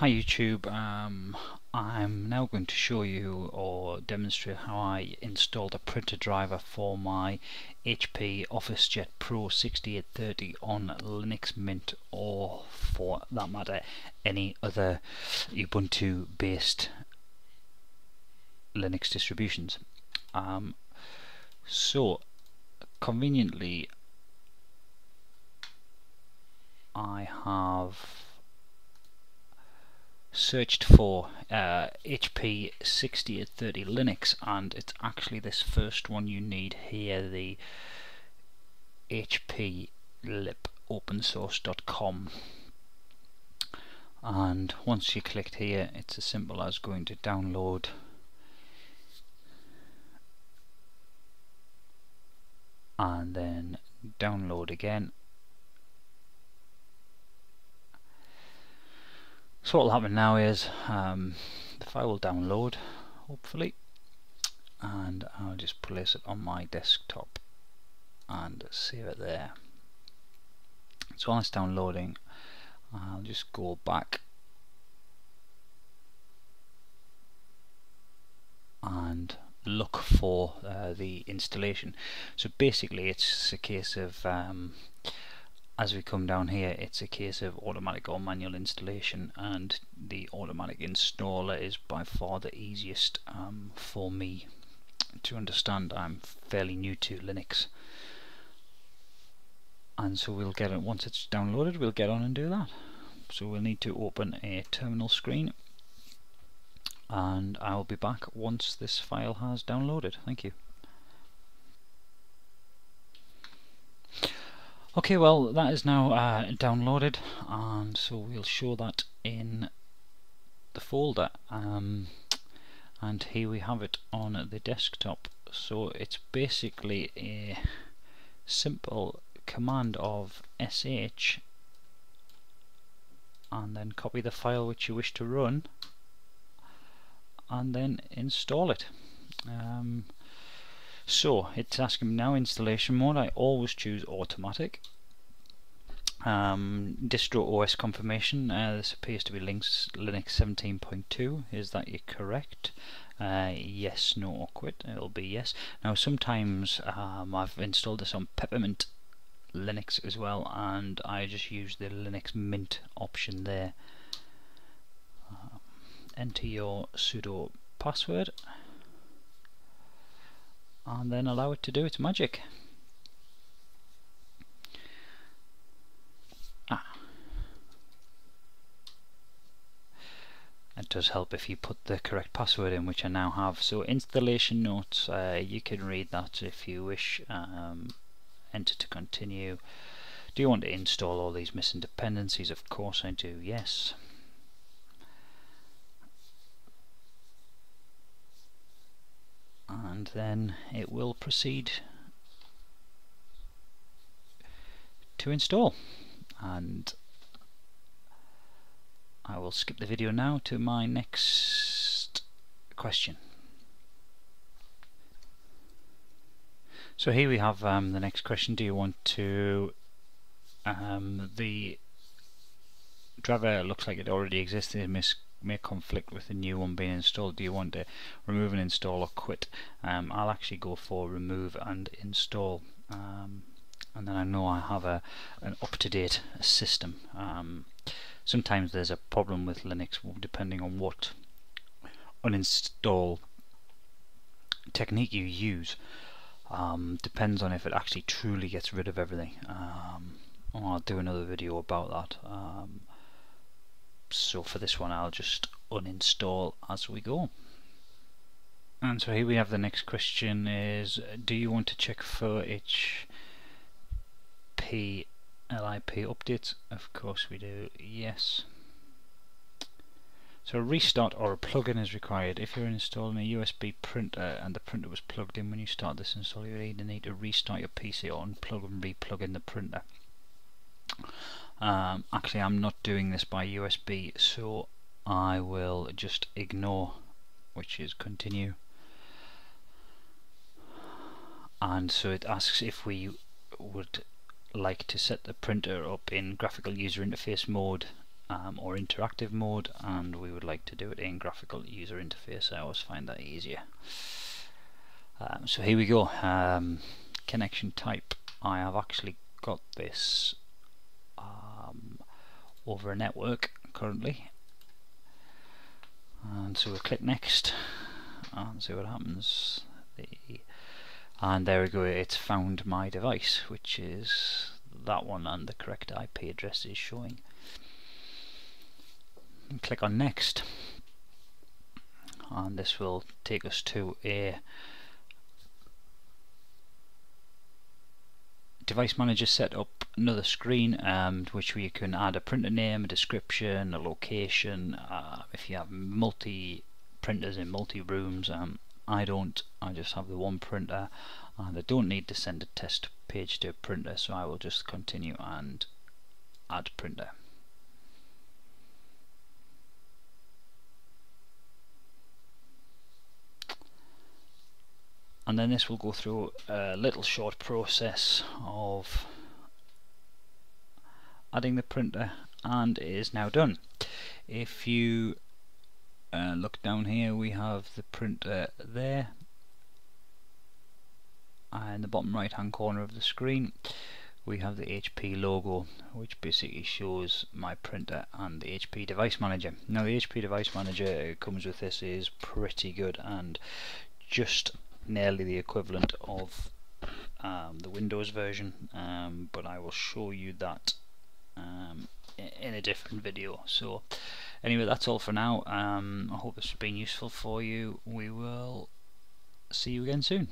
Hi YouTube, um, I'm now going to show you or demonstrate how I installed a printer driver for my HP OfficeJet Pro 6830 on Linux Mint or for that matter any other Ubuntu based Linux distributions. Um, so conveniently I have searched for uh, HP 6830 Linux and it's actually this first one you need here the HP LIP opensource.com and once you click here it's as simple as going to download. And then download again So what will happen now is um, the file will download hopefully and I'll just place it on my desktop and save it there. So while it's downloading I'll just go back and look for uh, the installation. So basically it's a case of um, as we come down here it's a case of automatic or manual installation and the automatic installer is by far the easiest um, for me to understand. I'm fairly new to Linux. And so we'll get it once it's downloaded we'll get on and do that. So we'll need to open a terminal screen and I'll be back once this file has downloaded. Thank you Okay, well that is now uh, downloaded and so we'll show that in the folder um, and here we have it on the desktop. So it's basically a simple command of sh and then copy the file which you wish to run and then install it. Um, so it's asking now installation mode. I always choose automatic. Um, distro OS confirmation. Uh, this appears to be Linux, Linux 17.2. Is that correct? Uh, yes, no, or quit. It'll be yes. Now sometimes um, I've installed this on Peppermint Linux as well, and I just use the Linux Mint option there. Uh, enter your sudo password and then allow it to do its magic. Ah. It does help if you put the correct password in, which I now have. So installation notes, uh, you can read that if you wish. Um, enter to continue. Do you want to install all these missing dependencies? Of course I do, yes. And then it will proceed to install and I will skip the video now to my next question. So here we have um, the next question. Do you want to um, the driver looks like it already exists in may conflict with the new one being installed. Do you want to remove and install or quit? Um, I'll actually go for remove and install. Um, and then I know I have a an up-to-date system. Um, sometimes there's a problem with Linux depending on what uninstall technique you use. Um, depends on if it actually truly gets rid of everything. Um, I'll do another video about that. So for this one I'll just uninstall as we go. And so here we have the next question is do you want to check for HP LIP updates? Of course we do yes. So a restart or a plug-in is required. If you're installing a USB printer and the printer was plugged in when you start this install you either need to restart your PC or unplug and re-plug in the printer um, actually I'm not doing this by USB so I will just ignore which is continue and so it asks if we would like to set the printer up in graphical user interface mode um, or interactive mode and we would like to do it in graphical user interface. I always find that easier. Um, so here we go. Um, connection type. I have actually got this over a network currently. And so we'll click next and see what happens. The, and there we go, it's found my device, which is that one and the correct IP address is showing. And click on next and this will take us to a device manager set up another screen um, which we can add a printer name, a description, a location. Uh, if you have multi printers in multi rooms, um, I don't. I just have the one printer, and I don't need to send a test page to a printer, so I will just continue and add printer. and then this will go through a little short process of adding the printer and it is now done. If you uh, look down here we have the printer there. And in the bottom right hand corner of the screen we have the HP logo which basically shows my printer and the HP device manager. Now the HP device manager comes with this is pretty good and just nearly the equivalent of um, the Windows version. Um, but I will show you that in a different video. So anyway that's all for now. Um, I hope this has been useful for you. We will see you again soon